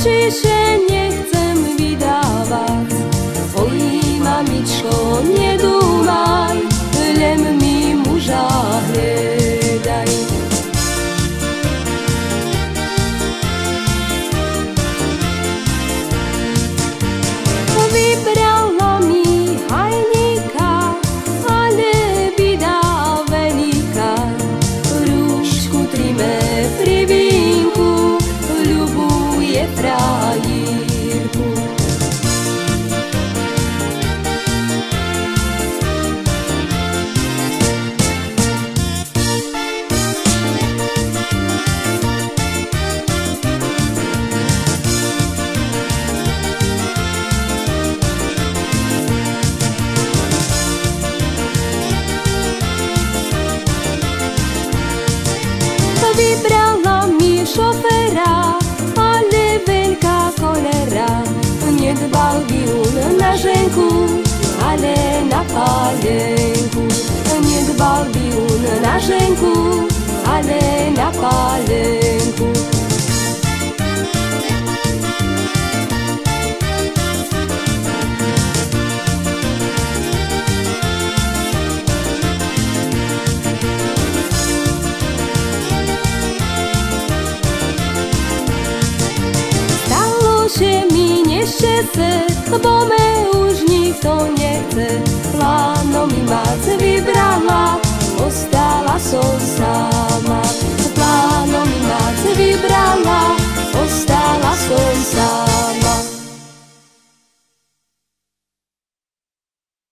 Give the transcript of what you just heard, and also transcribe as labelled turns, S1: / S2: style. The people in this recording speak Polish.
S1: oči się nie chcę wydawać. Oj, mamiczko, nie dumaj, tylem mi muża daj. Wybrać E Efraim Biun na rzęku, ale na palenku. Stało się mi nieszczęście, bo me już nikt to mac wybrała.